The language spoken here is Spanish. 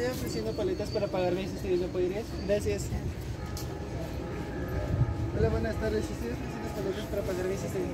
estoy ofreciendo paletas para pagar mis estudios, ¿me podrías? Gracias. Hola, buenas tardes. Estoy ofreciendo paletas para pagar mis estudios.